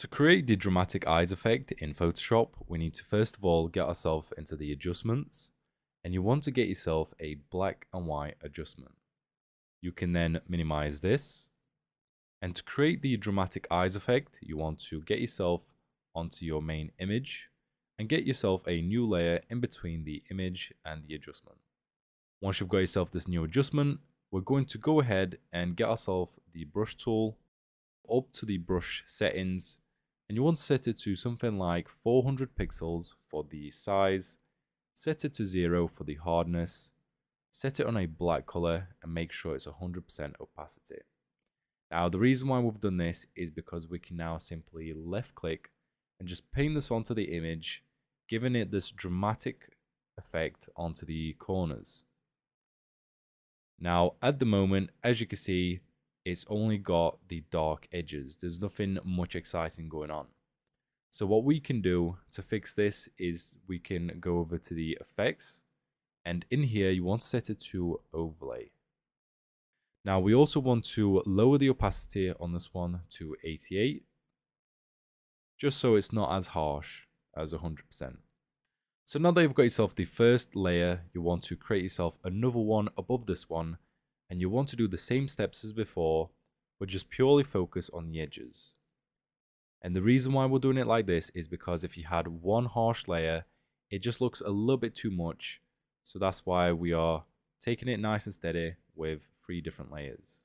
To create the dramatic eyes effect in Photoshop, we need to first of all get ourselves into the adjustments and you want to get yourself a black and white adjustment. You can then minimize this and to create the dramatic eyes effect, you want to get yourself onto your main image and get yourself a new layer in between the image and the adjustment. Once you've got yourself this new adjustment, we're going to go ahead and get ourselves the brush tool up to the brush settings and you want to set it to something like 400 pixels for the size, set it to 0 for the hardness, set it on a black color and make sure it's 100% opacity. Now the reason why we've done this is because we can now simply left click and just paint this onto the image, giving it this dramatic effect onto the corners. Now at the moment, as you can see, it's only got the dark edges. There's nothing much exciting going on. So what we can do to fix this is we can go over to the effects and in here you want to set it to overlay. Now we also want to lower the opacity on this one to 88 just so it's not as harsh as 100%. So now that you've got yourself the first layer, you want to create yourself another one above this one and you want to do the same steps as before, but just purely focus on the edges. And the reason why we're doing it like this is because if you had one harsh layer, it just looks a little bit too much. So that's why we are taking it nice and steady with three different layers.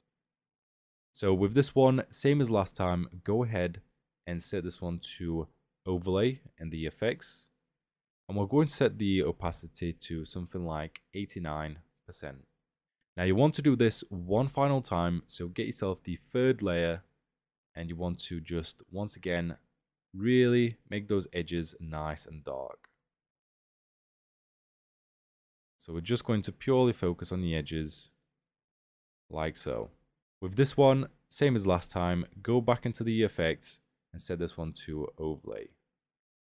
So with this one, same as last time, go ahead and set this one to overlay and the effects. And we're going to set the opacity to something like 89%. Now you want to do this one final time, so get yourself the third layer and you want to just once again really make those edges nice and dark. So we're just going to purely focus on the edges like so. With this one, same as last time, go back into the effects and set this one to overlay.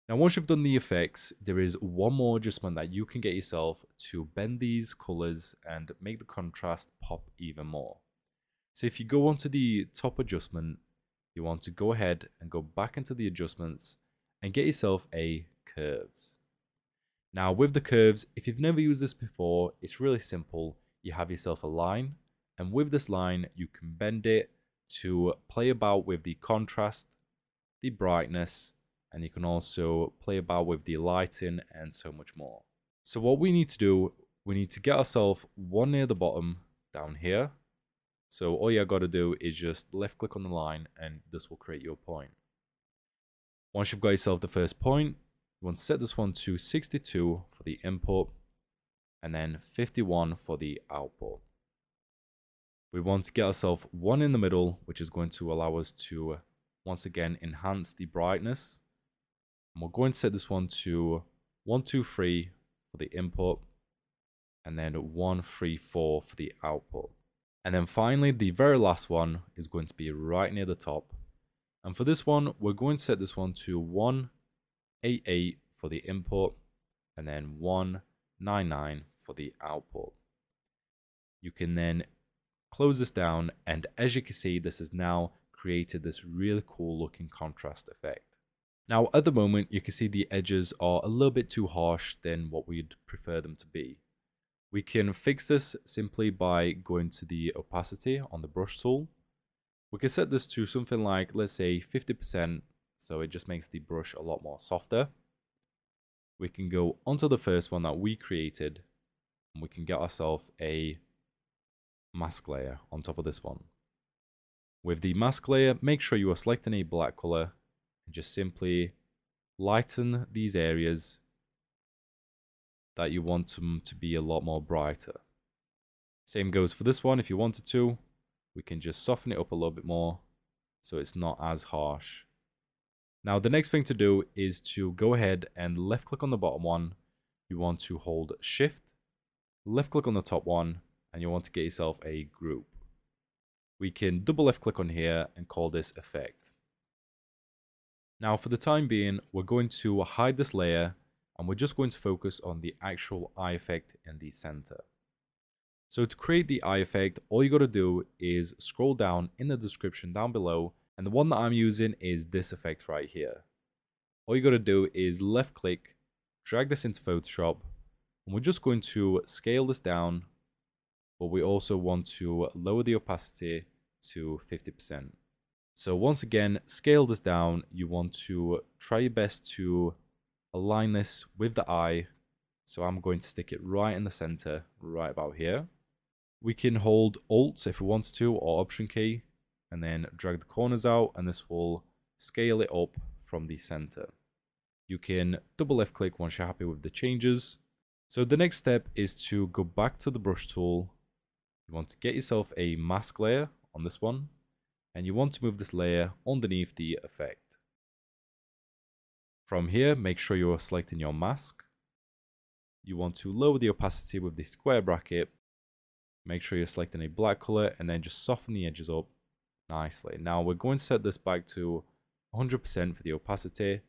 Now, once you've done the effects, there is one more adjustment that you can get yourself to bend these colors and make the contrast pop even more. So if you go onto the top adjustment, you want to go ahead and go back into the adjustments and get yourself a curves. Now with the curves, if you've never used this before, it's really simple. You have yourself a line and with this line, you can bend it to play about with the contrast, the brightness, and you can also play about with the lighting and so much more. So what we need to do, we need to get ourselves one near the bottom down here. So all you got to do is just left click on the line and this will create your point. Once you've got yourself the first point, you want to set this one to 62 for the input and then 51 for the output. We want to get ourselves one in the middle, which is going to allow us to once again enhance the brightness and we're going to set this one to 123 for the input and then 134 for the output. And then finally, the very last one is going to be right near the top. And for this one, we're going to set this one to 188 for the input and then 199 for the output. You can then close this down and as you can see, this has now created this really cool looking contrast effect. Now at the moment you can see the edges are a little bit too harsh than what we'd prefer them to be. We can fix this simply by going to the opacity on the brush tool. We can set this to something like let's say 50% so it just makes the brush a lot more softer. We can go onto the first one that we created and we can get ourselves a mask layer on top of this one. With the mask layer, make sure you are selecting a black color and just simply lighten these areas that you want them mm, to be a lot more brighter. Same goes for this one if you wanted to. We can just soften it up a little bit more so it's not as harsh. Now the next thing to do is to go ahead and left click on the bottom one. You want to hold shift, left click on the top one, and you want to get yourself a group. We can double left click on here and call this effect. Now for the time being, we're going to hide this layer and we're just going to focus on the actual eye effect in the center. So to create the eye effect, all you got to do is scroll down in the description down below And the one that I'm using is this effect right here. All you got to do is left click, drag this into Photoshop, and we're just going to scale this down, but we also want to lower the opacity to 50%. So once again, scale this down. You want to try your best to align this with the eye. So I'm going to stick it right in the center, right about here. We can hold Alt if we want to, or Option key, and then drag the corners out, and this will scale it up from the center. You can double left click once you're happy with the changes. So the next step is to go back to the brush tool. You want to get yourself a mask layer on this one and you want to move this layer underneath the effect. From here, make sure you are selecting your mask. You want to lower the opacity with the square bracket. Make sure you're selecting a black color and then just soften the edges up nicely. Now we're going to set this back to 100% for the opacity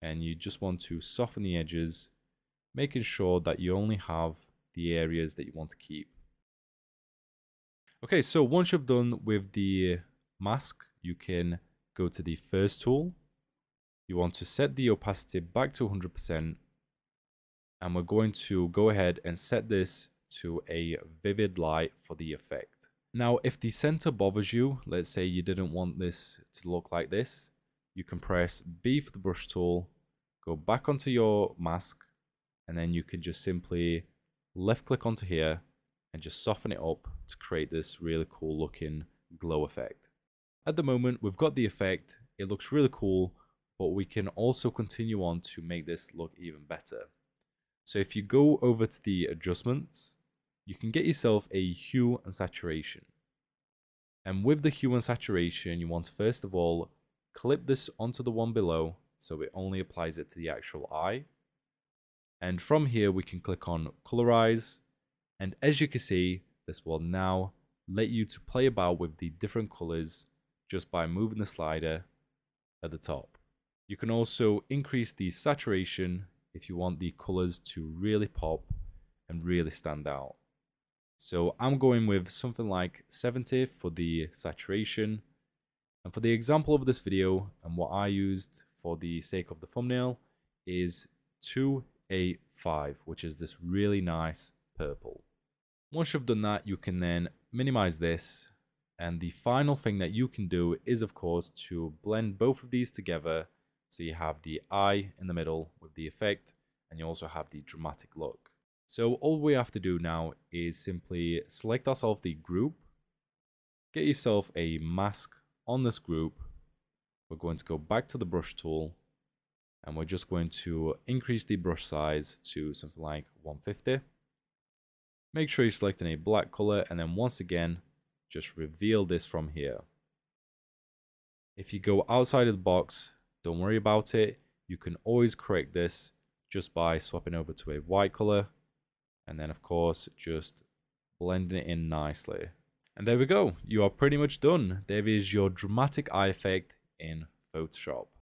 and you just want to soften the edges, making sure that you only have the areas that you want to keep. Okay, so once you've done with the mask, you can go to the first tool. You want to set the opacity back to 100%. And we're going to go ahead and set this to a vivid light for the effect. Now, if the center bothers you, let's say you didn't want this to look like this, you can press B for the brush tool, go back onto your mask, and then you can just simply left click onto here and just soften it up to create this really cool looking glow effect. At the moment, we've got the effect, it looks really cool, but we can also continue on to make this look even better. So if you go over to the adjustments, you can get yourself a hue and saturation. And with the hue and saturation, you want to first of all clip this onto the one below so it only applies it to the actual eye. And from here, we can click on colorize and as you can see, this will now let you to play about with the different colors just by moving the slider at the top. You can also increase the saturation if you want the colors to really pop and really stand out. So I'm going with something like 70 for the saturation. And for the example of this video and what I used for the sake of the thumbnail is 285, which is this really nice purple. Once you've done that, you can then minimize this. And the final thing that you can do is, of course, to blend both of these together. So you have the eye in the middle with the effect, and you also have the dramatic look. So all we have to do now is simply select ourselves the group, get yourself a mask on this group. We're going to go back to the brush tool, and we're just going to increase the brush size to something like 150. Make sure you're selecting a black color and then once again, just reveal this from here. If you go outside of the box, don't worry about it. You can always correct this just by swapping over to a white color. And then of course, just blending it in nicely. And there we go. You are pretty much done. There is your dramatic eye effect in Photoshop.